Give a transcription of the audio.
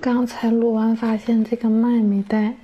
刚才录完发现这个麦没带